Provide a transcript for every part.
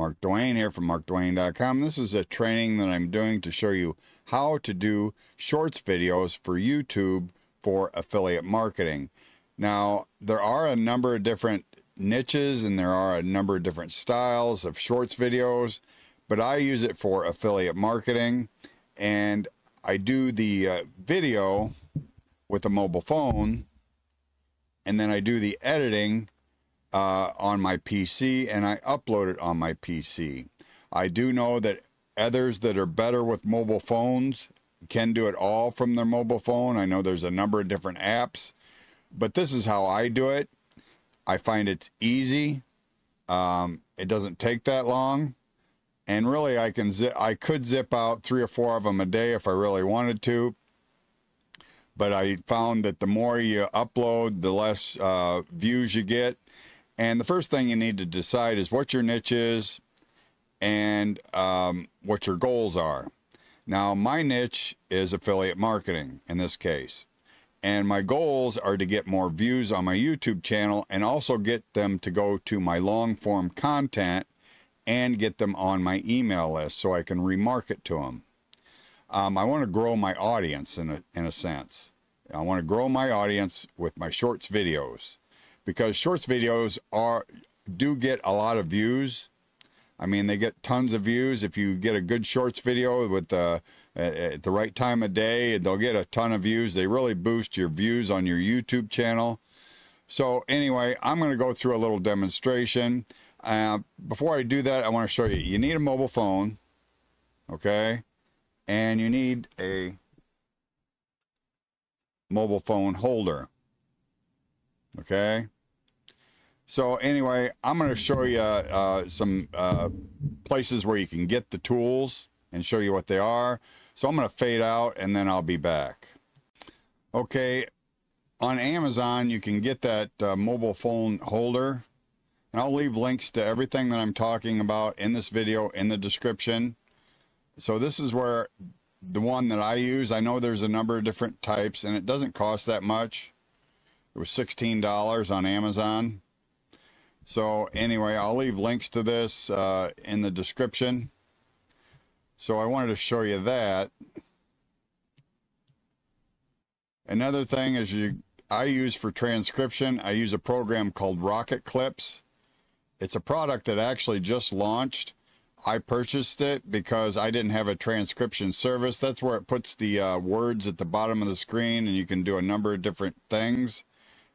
Mark Dwayne here from markdwayne.com. This is a training that I'm doing to show you how to do shorts videos for YouTube for affiliate marketing. Now, there are a number of different niches and there are a number of different styles of shorts videos, but I use it for affiliate marketing and I do the uh, video with a mobile phone and then I do the editing uh, on my PC and I upload it on my PC. I do know that others that are better with mobile phones can do it all from their mobile phone. I know there's a number of different apps, but this is how I do it. I find it's easy. Um, it doesn't take that long. And really, I can zip, I could zip out three or four of them a day if I really wanted to. But I found that the more you upload, the less uh, views you get. And the first thing you need to decide is what your niche is and um, what your goals are. Now, my niche is affiliate marketing in this case. And my goals are to get more views on my YouTube channel and also get them to go to my long form content and get them on my email list so I can remarket to them. Um, I want to grow my audience in a, in a sense. I want to grow my audience with my shorts videos because shorts videos are do get a lot of views. I mean, they get tons of views. If you get a good shorts video with the at the right time of day, they'll get a ton of views. They really boost your views on your YouTube channel. So anyway, I'm going to go through a little demonstration. Uh, before I do that, I want to show you. You need a mobile phone, okay, and you need a mobile phone holder. Okay. So anyway, I'm going to show you uh, some uh, places where you can get the tools and show you what they are. So I'm going to fade out and then I'll be back. Okay, on Amazon you can get that uh, mobile phone holder. And I'll leave links to everything that I'm talking about in this video in the description. So this is where the one that I use, I know there's a number of different types and it doesn't cost that much. It was $16 on Amazon. So anyway, I'll leave links to this uh, in the description. So I wanted to show you that. Another thing is you I use for transcription, I use a program called Rocket Clips. It's a product that actually just launched. I purchased it because I didn't have a transcription service. That's where it puts the uh, words at the bottom of the screen and you can do a number of different things.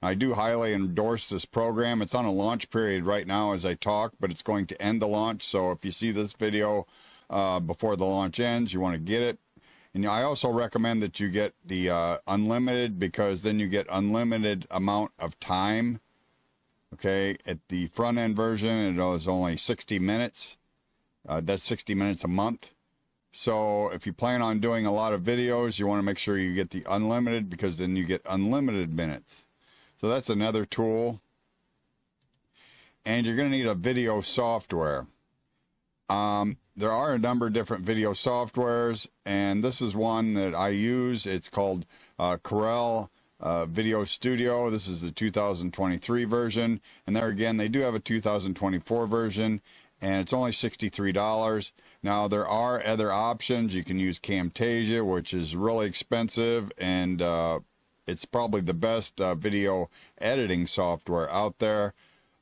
I do highly endorse this program. It's on a launch period right now as I talk, but it's going to end the launch. So if you see this video uh, before the launch ends, you want to get it. And I also recommend that you get the uh, unlimited because then you get unlimited amount of time. Okay, at the front end version, it was only 60 minutes. Uh, that's 60 minutes a month. So if you plan on doing a lot of videos, you want to make sure you get the unlimited because then you get unlimited minutes. So that's another tool. And you're going to need a video software. Um, there are a number of different video softwares, and this is one that I use. It's called uh, Corel uh, Video Studio. This is the 2023 version. And there again, they do have a 2024 version, and it's only $63. Now, there are other options. You can use Camtasia, which is really expensive and uh, it's probably the best uh, video editing software out there.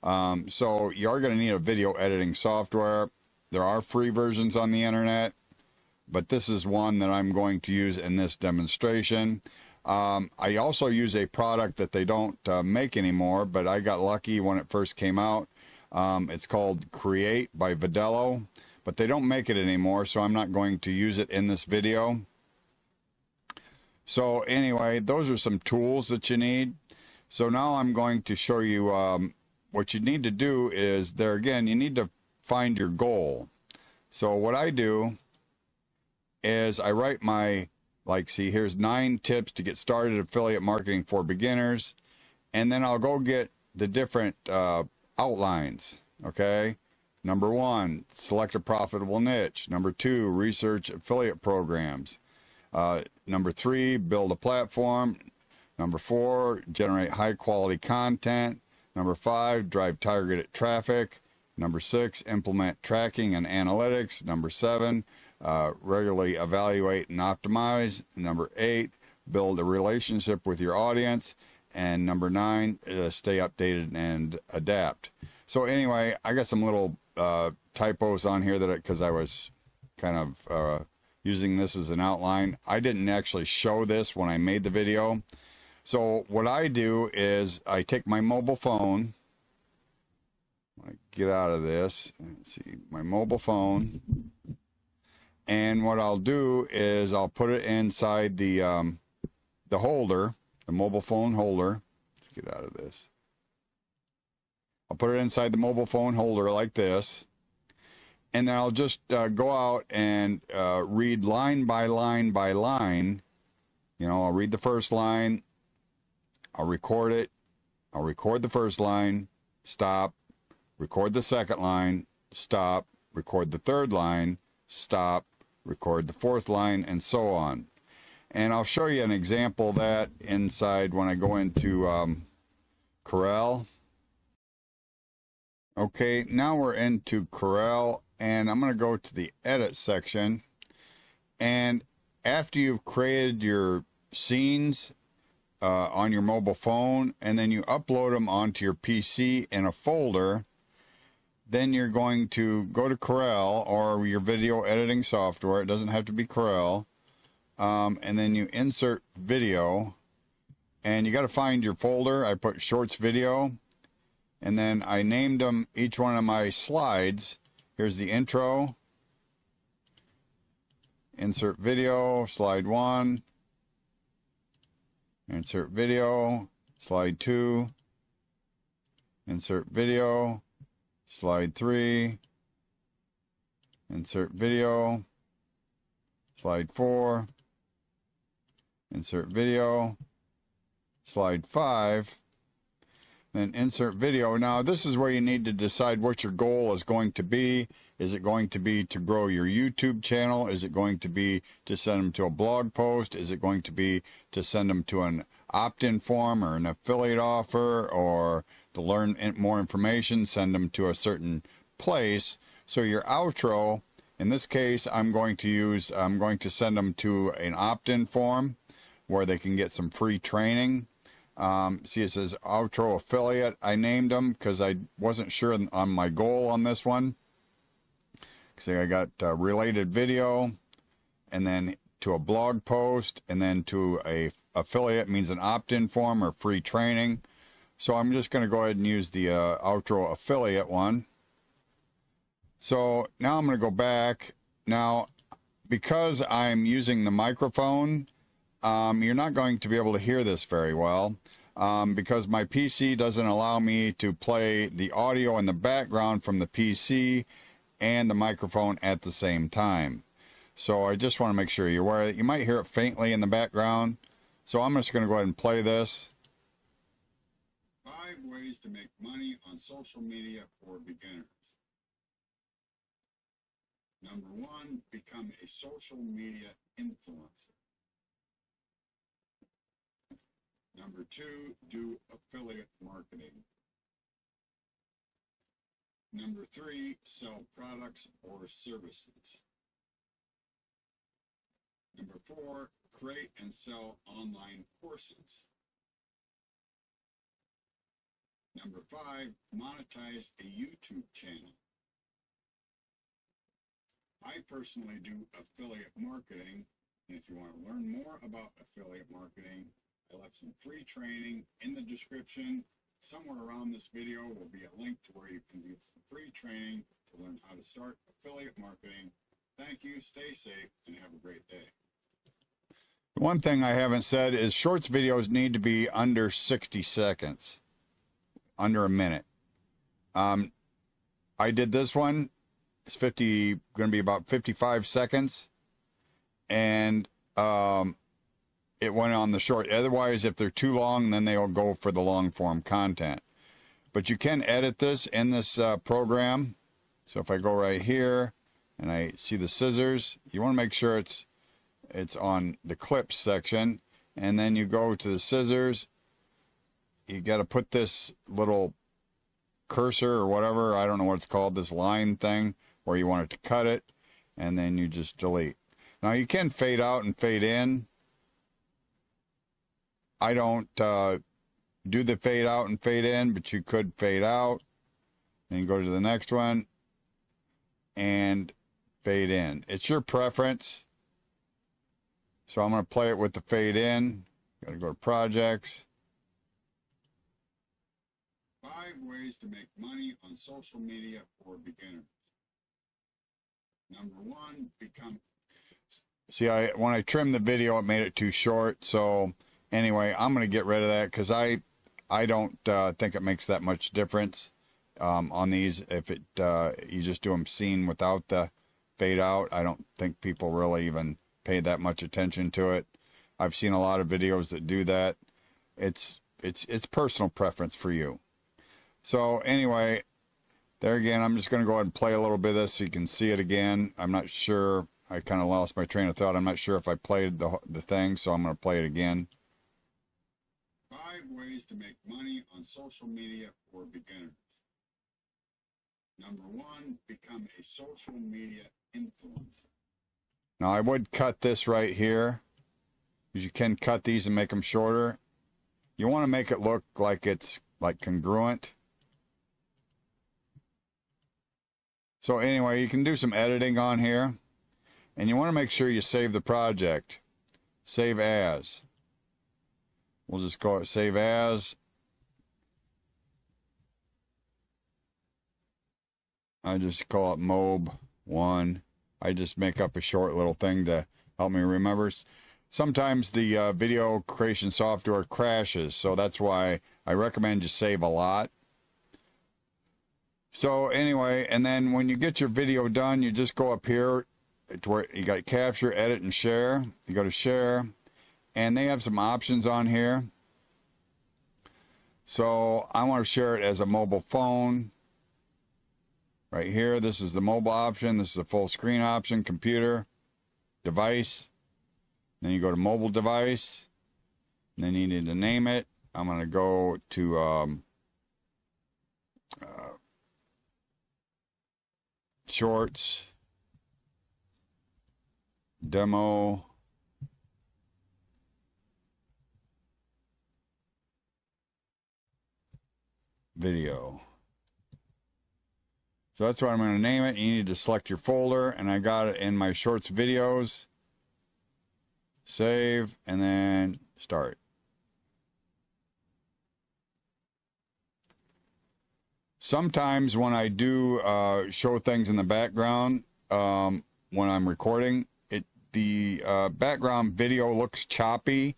Um, so you are going to need a video editing software. There are free versions on the internet, but this is one that I'm going to use in this demonstration. Um, I also use a product that they don't uh, make anymore, but I got lucky when it first came out. Um, it's called Create by Vidello, but they don't make it anymore, so I'm not going to use it in this video. So anyway, those are some tools that you need. So now I'm going to show you um, what you need to do is there again, you need to find your goal. So what I do is I write my, like, see, here's nine tips to get started affiliate marketing for beginners. And then I'll go get the different uh, outlines, okay? Number one, select a profitable niche. Number two, research affiliate programs. Uh, number three, build a platform. Number four, generate high quality content. Number five, drive targeted traffic. Number six, implement tracking and analytics. Number seven, uh, regularly evaluate and optimize. Number eight, build a relationship with your audience. And number nine, uh, stay updated and adapt. So anyway, I got some little uh, typos on here that because I, was kind of uh, using this as an outline. I didn't actually show this when I made the video. So what I do is I take my mobile phone. I get out of this. See my mobile phone. And what I'll do is I'll put it inside the um, the holder, the mobile phone holder. Let's get out of this. I'll put it inside the mobile phone holder like this. And then I'll just uh, go out and uh, read line by line by line. You know, I'll read the first line, I'll record it. I'll record the first line, stop, record the second line, stop, record the third line, stop, record the fourth line, and so on. And I'll show you an example that inside when I go into um, Corel. Okay, now we're into Corel, and I'm going to go to the Edit section. And after you've created your scenes uh, on your mobile phone and then you upload them onto your PC in a folder, then you're going to go to Corel or your video editing software. It doesn't have to be Corel. Um, and then you insert video and you got to find your folder. I put shorts video and then I named them each one of my slides. Here's the intro, insert video, slide one, Insert video, slide 2, insert video, slide 3, insert video, slide 4, insert video, slide 5, then insert video. Now, this is where you need to decide what your goal is going to be. Is it going to be to grow your YouTube channel? Is it going to be to send them to a blog post? Is it going to be to send them to an opt-in form or an affiliate offer or to learn more information, send them to a certain place? So your outro, in this case, I'm going to use, I'm going to send them to an opt-in form where they can get some free training um, see, it says outro affiliate. I named them because I wasn't sure on my goal on this one. See, I got related video, and then to a blog post, and then to a affiliate means an opt-in form or free training. So I'm just going to go ahead and use the uh, outro affiliate one. So now I'm going to go back. Now, because I'm using the microphone, um, you're not going to be able to hear this very well um, because my PC doesn't allow me to play the audio in the background from the PC and the microphone at the same time. So I just want to make sure you're aware that you might hear it faintly in the background. So I'm just going to go ahead and play this. Five ways to make money on social media for beginners. Number one, become a social media influencer. Number two, do affiliate marketing. Number three, sell products or services. Number four, create and sell online courses. Number five, monetize a YouTube channel. I personally do affiliate marketing, and if you want to learn more about affiliate marketing, I left some free training in the description. Somewhere around this video will be a link to where you can get some free training to learn how to start affiliate marketing. Thank you, stay safe, and have a great day. One thing I haven't said is shorts videos need to be under 60 seconds, under a minute. Um, I did this one. It's 50, going to be about 55 seconds. And um, it went on the short. Otherwise, if they're too long, then they'll go for the long form content. But you can edit this in this uh, program. So if I go right here and I see the scissors, you want to make sure it's it's on the clips section. And then you go to the scissors. You got to put this little cursor or whatever. I don't know what it's called, this line thing where you want it to cut it, and then you just delete. Now you can fade out and fade in. I don't uh, do the fade out and fade in, but you could fade out. and go to the next one and fade in. It's your preference. So I'm going to play it with the fade in. Got to go to projects. Five ways to make money on social media for beginners. Number one, become See, I when I trimmed the video, it made it too short. So anyway, I'm going to get rid of that because I I don't uh, think it makes that much difference um, on these. If it uh, you just do them seen without the fade out, I don't think people really even pay that much attention to it. I've seen a lot of videos that do that. It's it's it's personal preference for you. So anyway, there again, I'm just going to go ahead and play a little bit of this so you can see it again. I'm not sure. I kind of lost my train of thought. I'm not sure if I played the the thing, so I'm going to play it again. Ways to make money on social media for beginners. Number one, become a social media influencer. Now I would cut this right here. Because you can cut these and make them shorter. You want to make it look like it's like congruent. So anyway, you can do some editing on here. And you want to make sure you save the project. Save as. We'll just call it save as. I just call it MOB 1. I just make up a short little thing to help me remember. Sometimes the uh, video creation software crashes, so that's why I recommend you save a lot. So anyway, and then when you get your video done, you just go up here to where you got capture, edit, and share. You go to share, and they have some options on here. So I want to share it as a mobile phone. Right here, this is the mobile option. This is a full screen option, computer, device. Then you go to mobile device. Then you need to name it. I'm going to go to um, uh, shorts, demo, video. So that's what I'm going to name it. You need to select your folder, and I got it in my shorts videos. Save, and then start. Sometimes when I do uh, show things in the background, um, when I'm recording, it the uh, background video looks choppy.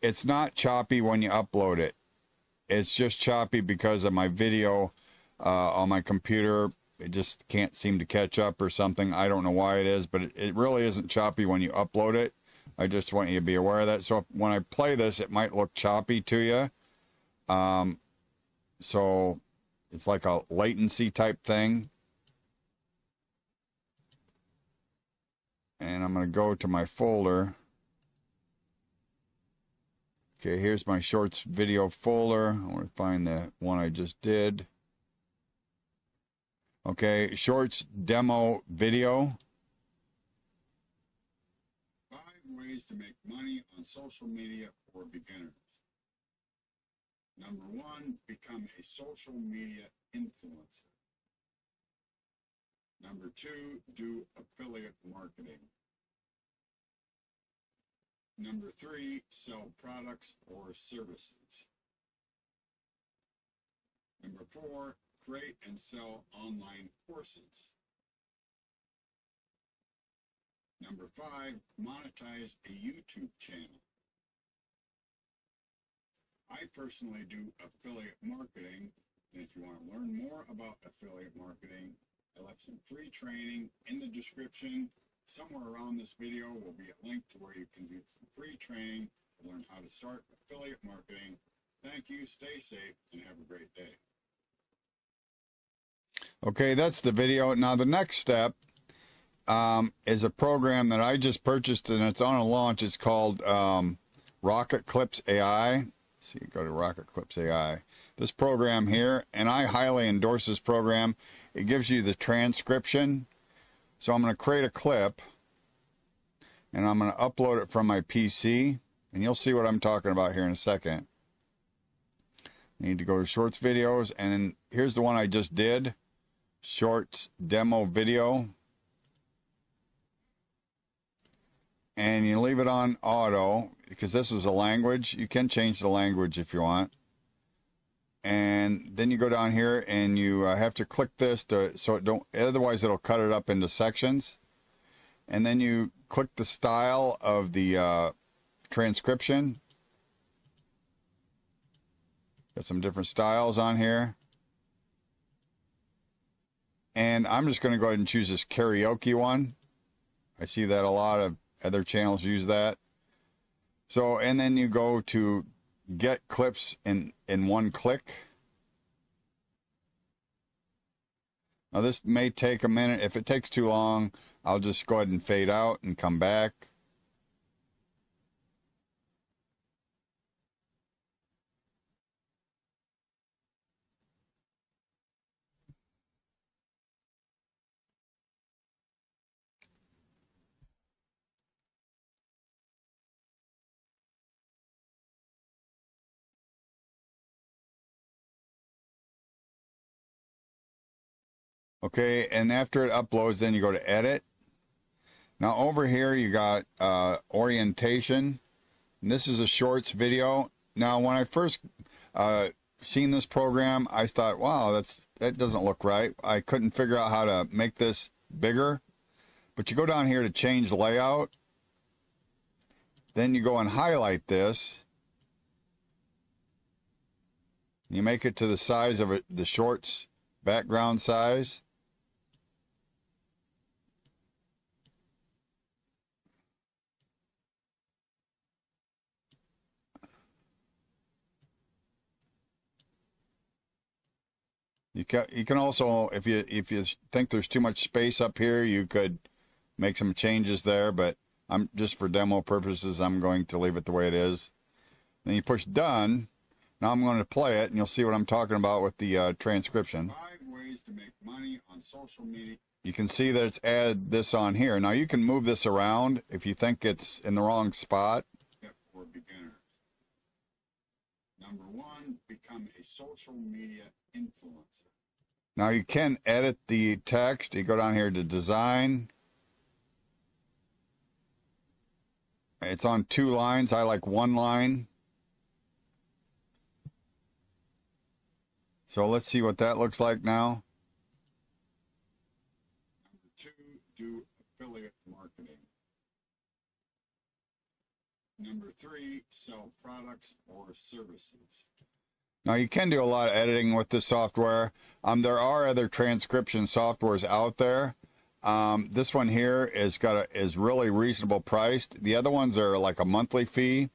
It's not choppy when you upload it. It's just choppy because of my video uh, on my computer it just can't seem to catch up or something. I don't know why it is, but it, it really isn't choppy when you upload it. I just want you to be aware of that. So when I play this, it might look choppy to you. Um, so it's like a latency type thing. And I'm going to go to my folder. Okay, here's my shorts video folder. I want to find the one I just did. Okay, shorts demo video. Five ways to make money on social media for beginners. Number one, become a social media influencer. Number two, do affiliate marketing. Number three, sell products or services. Number four, create and sell online courses. Number five, monetize a YouTube channel. I personally do affiliate marketing, and if you want to learn more about affiliate marketing, I left some free training in the description. Somewhere around this video will be a link to where you can get some free training to learn how to start affiliate marketing. Thank you, stay safe, and have a great day. Okay, that's the video. Now the next step um, is a program that I just purchased and it's on a launch. It's called um, Rocket Clips AI. see, go to Rocket Clips AI. This program here, and I highly endorse this program. It gives you the transcription. So I'm going to create a clip, and I'm going to upload it from my PC, and you'll see what I'm talking about here in a second. need to go to Shorts Videos, and here's the one I just did. Shorts Demo Video. and you leave it on auto because this is a language. You can change the language if you want. And then you go down here and you uh, have to click this to so it don't otherwise it'll cut it up into sections. And then you click the style of the uh, transcription. Got some different styles on here. And I'm just going to go ahead and choose this karaoke one. I see that a lot of other channels use that. So, and then you go to get clips in, in one click. Now this may take a minute. If it takes too long, I'll just go ahead and fade out and come back. Okay, and after it uploads, then you go to edit. Now over here you got uh, orientation. And this is a shorts video. Now when I first uh, seen this program, I thought, wow, that's that doesn't look right. I couldn't figure out how to make this bigger. But you go down here to change layout. Then you go and highlight this. You make it to the size of the shorts background size. You can you can also if you if you think there's too much space up here, you could make some changes there. But I'm just for demo purposes, I'm going to leave it the way it is. Then you push done. Now I'm going to play it, and you'll see what I'm talking about with the uh, transcription. Five ways to make money on social media. You can see that it's added this on here. Now you can move this around if you think it's in the wrong spot. For beginners. Number one, become a social media influencer. Now you can edit the text. You go down here to design. It's on two lines. I like one line. So let's see what that looks like now. Number two, do affiliate marketing. Number three, sell products or services. Now you can do a lot of editing with this software. Um, there are other transcription softwares out there. Um, this one here is got a, is really reasonable priced. The other ones are like a monthly fee.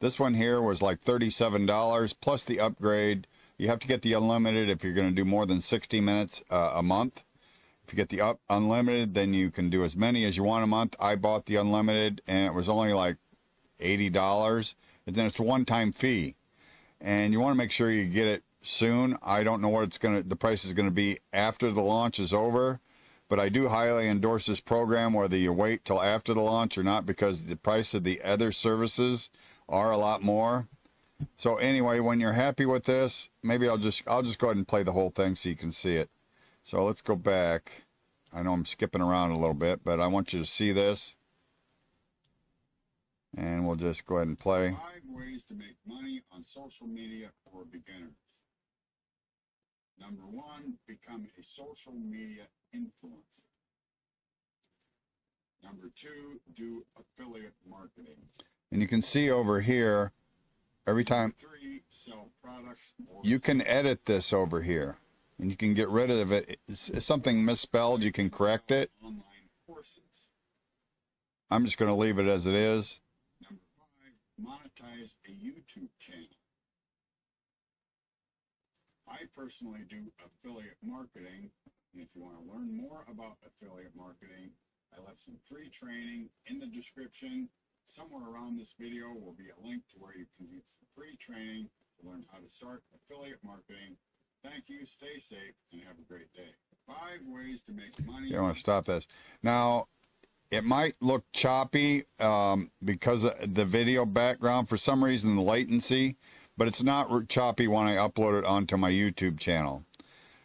This one here was like $37 plus the upgrade. You have to get the unlimited if you're going to do more than 60 minutes uh, a month. If you get the up unlimited, then you can do as many as you want a month. I bought the unlimited and it was only like $80. And then it's a one-time fee and you want to make sure you get it soon. I don't know what it's going to, the price is going to be after the launch is over, but I do highly endorse this program whether you wait till after the launch or not because the price of the other services are a lot more. So anyway, when you're happy with this, maybe I'll just I'll just go ahead and play the whole thing so you can see it. So let's go back. I know I'm skipping around a little bit, but I want you to see this. And we'll just go ahead and play. Five ways to make money on social media for beginners. Number one, become a social media influencer. Number two, do affiliate marketing. And you can see over here, every time three, sell products you can edit this over here and you can get rid of it. It's something misspelled, you can correct it. I'm just going to leave it as it is. Monetize a YouTube channel. I personally do affiliate marketing. And if you want to learn more about affiliate marketing, I left some free training in the description. Somewhere around this video will be a link to where you can get some free training to learn how to start affiliate marketing. Thank you, stay safe, and have a great day. Five ways to make money. I want to stop this. Now, it might look choppy um, because of the video background. For some reason, the latency, but it's not choppy when I upload it onto my YouTube channel.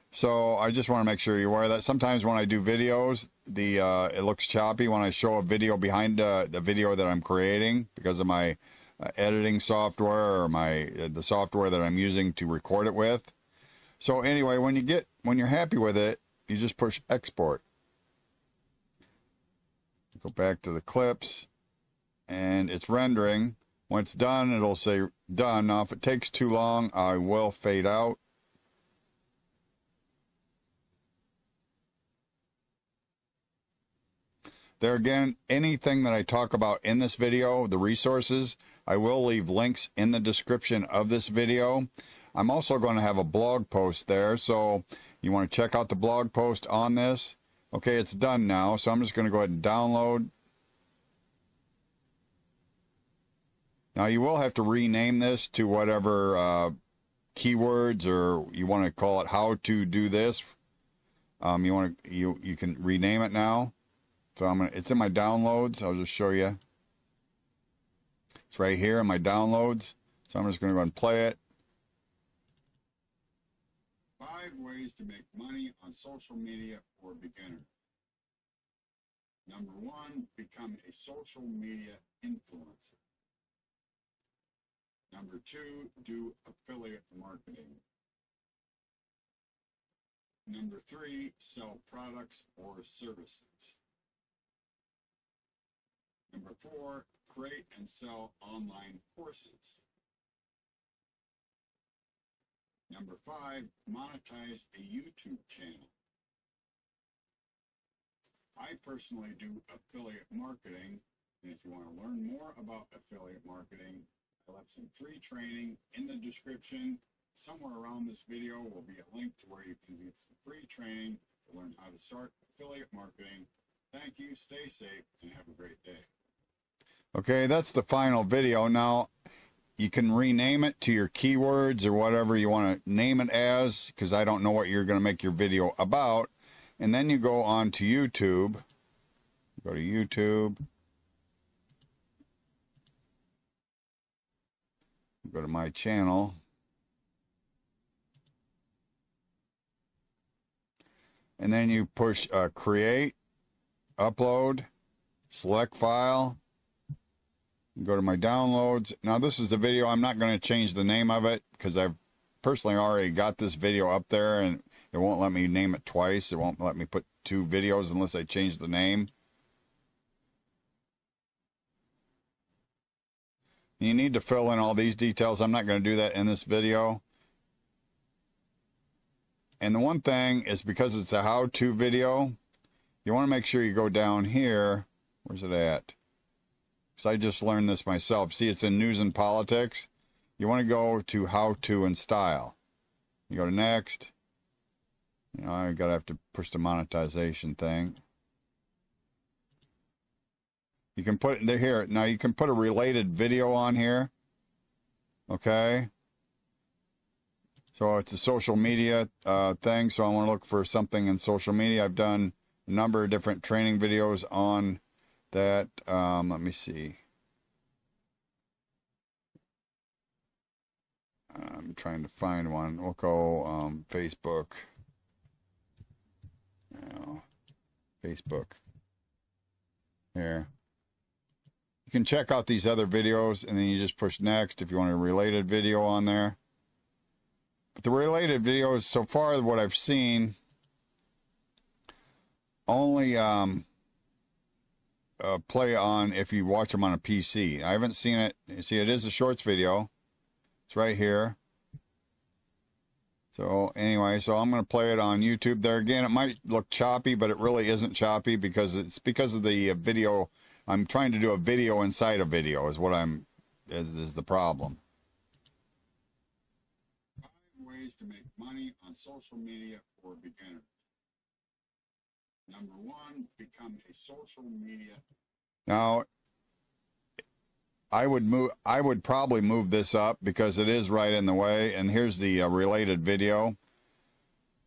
So I just want to make sure you're aware of that. Sometimes when I do videos, the uh, it looks choppy when I show a video behind uh, the video that I'm creating because of my uh, editing software or my uh, the software that I'm using to record it with. So anyway, when you get when you're happy with it, you just push export. Go back to the clips and it's rendering. When it's done, it'll say done. Now, if it takes too long, I will fade out There again, anything that I talk about in this video, the resources, I will leave links in the description of this video. I'm also going to have a blog post there, so you want to check out the blog post on this. Okay, it's done now, so I'm just going to go ahead and download. Now you will have to rename this to whatever uh, keywords or you want to call it how to do this. Um, you want to you you can rename it now. So I'm gonna, it's in my downloads. I'll just show you. It's right here in my downloads. So I'm just going to go and play it. Five ways to make money on social media for beginners. Number one, become a social media influencer. Number two, do affiliate marketing. Number three, sell products or services. Number four, create and sell online courses. Number five, monetize a YouTube channel. I personally do affiliate marketing, and if you want to learn more about affiliate marketing, I left some free training in the description. Somewhere around this video will be a link to where you can get some free training to learn how to start affiliate marketing. Thank you, stay safe, and have a great day. Okay, that's the final video. Now, you can rename it to your keywords or whatever you want to name it as, because I don't know what you're going to make your video about. And then you go on to YouTube. Go to YouTube. Go to my channel. And then you push uh, create, upload, select file, go to my downloads. Now this is the video. I'm not going to change the name of it because I've personally already got this video up there and it won't let me name it twice. It won't let me put two videos unless I change the name. You need to fill in all these details. I'm not going to do that in this video. And the one thing is because it's a how-to video, you want to make sure you go down here. Where's it at? Because I just learned this myself. See, it's in news and politics. You want to go to how to and style. You go to next. You know, I gotta have to push the monetization thing. You can put there here now. You can put a related video on here. Okay. So it's a social media uh, thing. So I want to look for something in social media. I've done a number of different training videos on that. Um, let me see. I'm trying to find one. We'll go um, Facebook. You Facebook. Here. You can check out these other videos and then you just push next if you want a related video on there. But the related videos, so far what I've seen, only um, uh, play on if you watch them on a PC. I haven't seen it. You see, it is a shorts video. It's right here. So anyway, so I'm going to play it on YouTube. There again, it might look choppy, but it really isn't choppy because it's because of the uh, video. I'm trying to do a video inside a video is what I'm is, is the problem. Five ways to make money on social media for beginners. Number one, become a social media. Now, I would move. I would probably move this up because it is right in the way. And here's the uh, related video.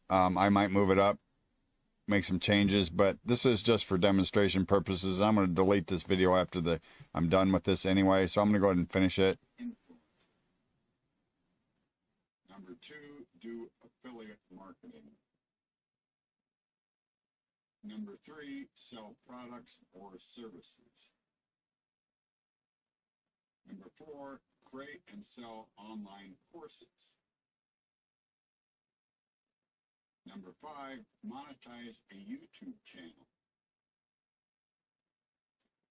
Um, I might move it up, make some changes, but this is just for demonstration purposes. I'm going to delete this video after the I'm done with this anyway. So I'm going to go ahead and finish it. influence. Number two, do affiliate marketing. Number three, sell products or services. Number four, create and sell online courses. Number five, monetize a YouTube channel.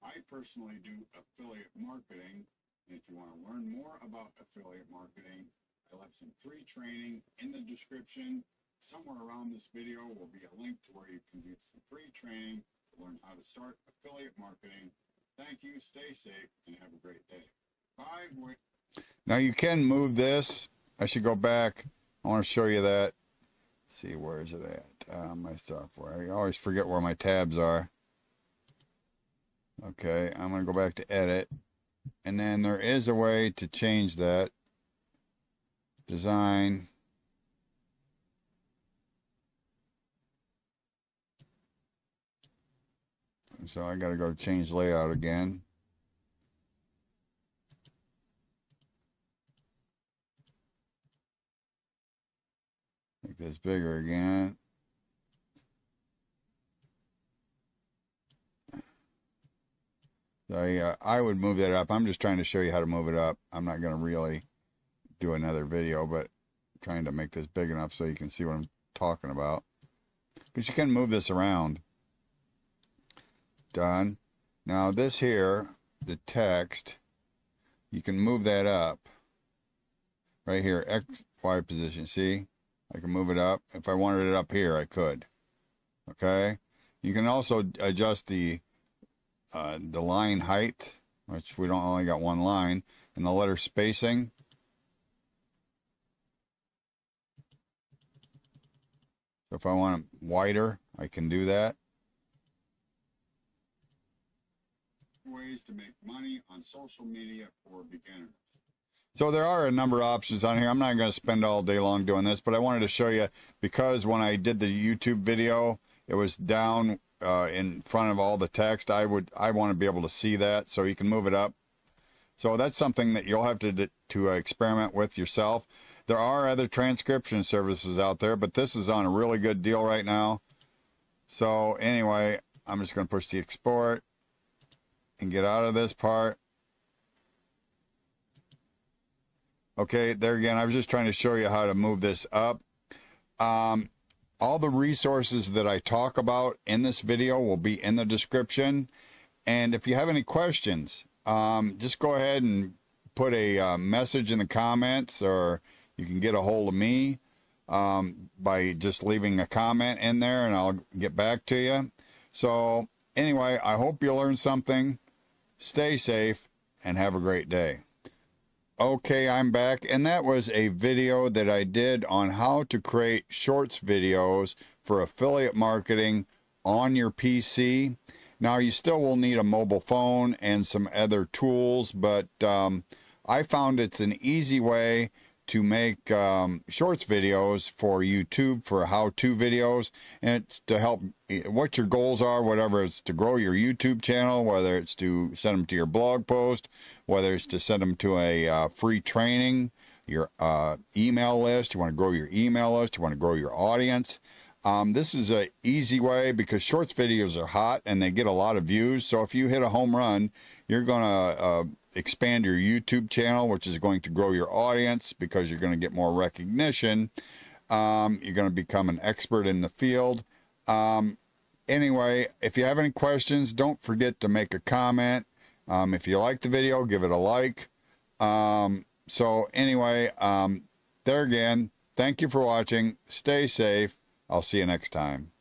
I personally do affiliate marketing and if you want to learn more about affiliate marketing, I left some free training in the description. Somewhere around this video will be a link to where you can get some free training to learn how to start affiliate marketing. Thank you, stay safe, and have a great day. Bye. Wait. Now you can move this. I should go back. I want to show you that. Let's see, where is it at? Uh, my software. I always forget where my tabs are. Okay, I'm going to go back to edit. And then there is a way to change that. Design. So I got to go to change layout again. Make this bigger again. So I, I would move that up. I'm just trying to show you how to move it up. I'm not going to really do another video, but trying to make this big enough so you can see what I'm talking about. Because you can move this around. Done. Now this here, the text, you can move that up. Right here, X, Y position. See? I can move it up. If I wanted it up here, I could. Okay? You can also adjust the uh, the line height, which we don't only got one line, and the letter spacing. So if I want it wider, I can do that. Ways to make money on social media for beginners. So there are a number of options on here. I'm not going to spend all day long doing this, but I wanted to show you because when I did the YouTube video, it was down uh, in front of all the text. I would I want to be able to see that, so you can move it up. So that's something that you'll have to to experiment with yourself. There are other transcription services out there, but this is on a really good deal right now. So anyway, I'm just going to push the export and get out of this part. Okay, there again, I was just trying to show you how to move this up. Um, all the resources that I talk about in this video will be in the description. And if you have any questions, um, just go ahead and put a uh, message in the comments or you can get a hold of me um, by just leaving a comment in there and I'll get back to you. So anyway, I hope you learned something. Stay safe and have a great day. Okay, I'm back, and that was a video that I did on how to create shorts videos for affiliate marketing on your PC. Now, you still will need a mobile phone and some other tools, but um, I found it's an easy way to make um, shorts videos for YouTube for how-to videos and it's to help what your goals are, whatever it's to grow your YouTube channel, whether it's to send them to your blog post, whether it's to send them to a uh, free training, your uh, email list, you want to grow your email list, you want to grow your audience. Um, this is an easy way because shorts videos are hot and they get a lot of views. So if you hit a home run, you're going to uh, expand your YouTube channel, which is going to grow your audience because you're going to get more recognition. Um, you're going to become an expert in the field. Um, anyway, if you have any questions, don't forget to make a comment. Um, if you like the video, give it a like. Um, so anyway, um, there again, thank you for watching. Stay safe. I'll see you next time.